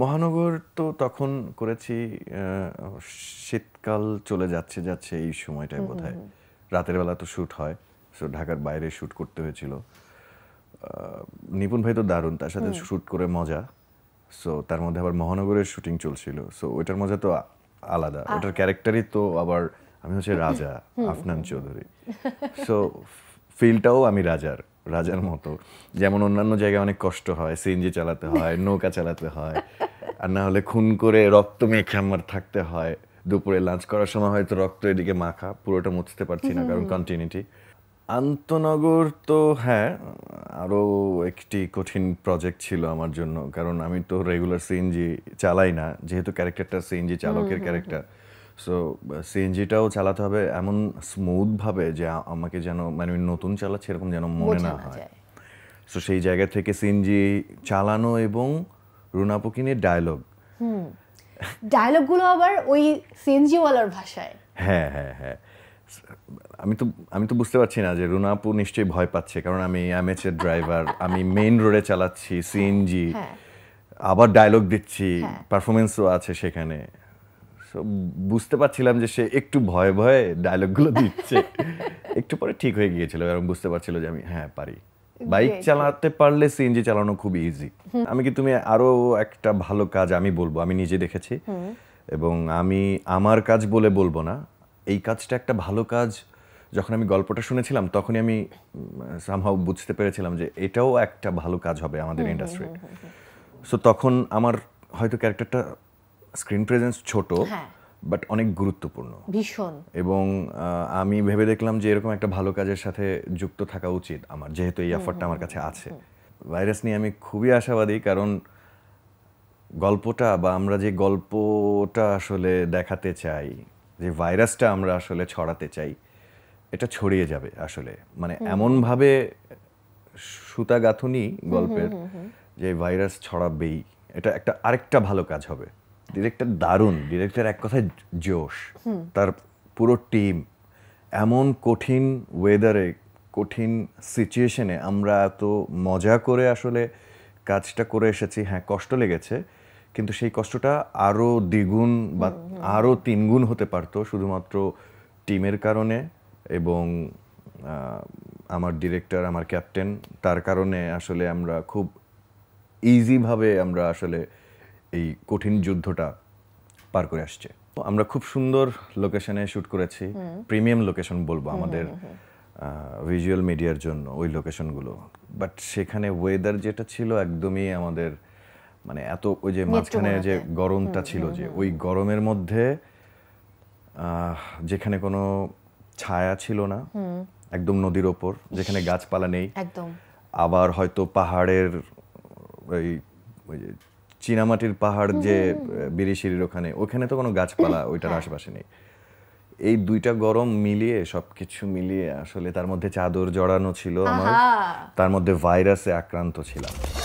মহানগর তো তখন করেছি শীতকাল চলে যাচ্ছে যাচ্ছে এই সময়টায় বোধ হয় রাতের বেলা তো শ্যুট হয় সো ঢাকার বাইরে শ্যুট করতে হয়েছিল। নিপুণ ভাই তো দারুণ তার সাথে শ্যুট করে মজা সো তার মধ্যে আবার মহানগরের শুটিং চলছিল সো ওইটার মজা তো আলাদা। ওটার ক্যারেক্টারই তো আবার আমি হচ্ছে রাজা আফনান চৌধুরী। সো ফিলটাও আমি রাজার রাজার মতো। যেমন অন্যান্য জায়গায় অনেক কষ্ট হয় সিএনজি চালাতে হয় নৌকা চালাতে হয় আর না হলে খুন করে রক্ত মেখে আমার থাকতে হয়। দুপুরে লাঞ্চ করার সময় হয়তো রক্ত এদিকে মাখা পুরোটা মুছতে পারছি না কারণ কন্টিনিউটি আন্তনগর তো হ্যাঁ আরও একটি কঠিন প্রজেক্ট ছিল আমার জন্য। কারণ আমি তো রেগুলার সিএনজি চালাই না যেহেতু ক্যারেক্টারটা সিএনজি চালকের ক্যারেক্টার সো সিএনজিটাও চালাতে হবে এমন স্মুথভাবে যে আমাকে যেন মানে আমি নতুন চালাচ্ছি এরকম যেন মনে না হয়। সো সেই জায়গা থেকে সিএনজি চালানো এবং রুনাপুকি নিয়ে ডায়লগ ডায়লগগুলো আবার ওই সিএনজিওয়ালার ভাষায়। হ্যাঁ হ্যাঁ হ্যাঁ। আমি তো আমি তো বুঝতে পারছি না যে রুনাপু নিশ্চয়ই ভয় পাচ্ছে কারণ আমি অ্যামেচের ড্রাইভার আমি মেইন রোডে চালাচ্ছি সিএনজি হ্যাঁ। আবার ডায়লগ দিচ্ছি হ্যাঁ। পারফরমেন্সও আছে সেখানে। বুঝতে পারছিলাম যে সে একটু ভয়ে ভয়ে ডায়লগগুলো দিচ্ছে। একটু পরে ঠিক হয়ে গিয়েছিল কারণ বুঝতে পারছিল যে আমি হ্যাঁ পারি। বাইক চালাতে পারলে সিএনজি চালানো খুব ইজি আমি কি তুমি আরও একটা ভালো কাজ আমি বলব? আমি নিজে দেখেছি। এবং আমি আমার কাজ বলে বলব না। এই কাজটা একটা ভালো কাজ। যখন আমি গল্পটা শুনেছিলাম তখনই আমি সামহাও বুঝতে পেরেছিলাম যে এটাও একটা ভালো কাজ হবে আমাদের ইন্ডাস্ট্রি সো তখন আমার হয়তো ক্যারেক্টারটা স্ক্রিন প্রেজেন্স ছোট। হ্যাঁ। বাট অনেক গুরুত্বপূর্ণ। ভীষণ। এবং আমি ভেবে দেখলাম যে এরকম একটা ভালো কাজের সাথে যুক্ত থাকা উচিত আমার যেহেতু এই অফারটা আমার কাছে আছে। ভাইরাস নিয়ে আমি খুবই আশাবাদী কারণ গল্পটা বা আমরা যে গল্পটা আসলে দেখাতে চাই যে ভাইরাসটা আমরা আসলে ছড়াতে চাই এটা ছড়িয়ে যাবে আসলে। মানে এমনভাবে সুতা গাঁথুনি গল্পের যে ভাইরাস ছড়াবেই এটা একটা আরেকটা ভালো কাজ হবে। ডিরেক্টর দারুণ ডিরেক্টর এক কথায় জোশ। তার পুরো টিম এমন কঠিন ওয়েদারে কঠিন সিচুয়েশনে আমরা এত মজা করে আসলে কাজটা করে এসেছি। হ্যাঁ কষ্ট লেগেছে কিন্তু সেই কষ্টটা আরও দ্বিগুণ বা আরও তিনগুণ হতে পারতো শুধুমাত্র টিমের কারণে এবং আমার ডিরেক্টর আমার ক্যাপ্টেন তার কারণে আসলে আমরা খুব ইজিভাবে আমরা আসলে এই কঠিন যুদ্ধটা পার করে আসছে। আমরা খুব সুন্দর লোকেশনে শ্যুট করেছি। প্রিমিয়াম লোকেশন বলব আমাদের ভিজুয়াল মিডিয়ার জন্য ওই লোকেশনগুলো বাট সেখানে ওয়েদার যেটা ছিল একদমই আমাদের মানে এত ওই যে মাঝখানে যে গরমটা ছিল যে ওই গরমের মধ্যে যেখানে কোনো ছায়া ছিল না একদম নদীর ওপর যেখানে গাছপালা নেই। একদম। আবার হয়তো পাহাড়ের ওই চীনামাটির পাহাড় যে বিরিশিরির ওখানে ওখানে তো কোনো গাছপালা ওইটার হ্যাঁ। আশেপাশে নেই। এই দুইটা গরম মিলিয়ে সবকিছু মিলিয়ে আসলে তার মধ্যে চাদর জড়ানো ছিল আমার। তার মধ্যে ভাইরাসে আক্রান্ত ছিলাম।